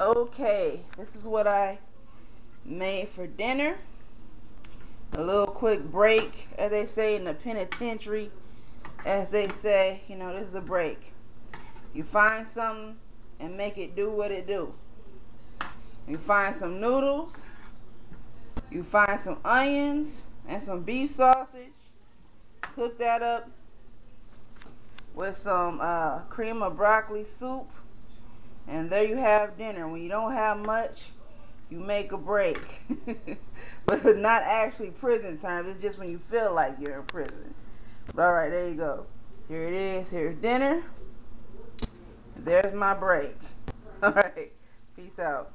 Okay, this is what I made for dinner. A little quick break, as they say in the penitentiary, as they say, you know, this is a break. You find something and make it do what it do. You find some noodles, you find some onions and some beef sausage, cook that up with some uh, cream of broccoli soup, and there you have dinner. When you don't have much, you make a break. but not actually prison time. It's just when you feel like you're in prison. But all right, there you go. Here it is. Here's dinner. There's my break. All right. Peace out.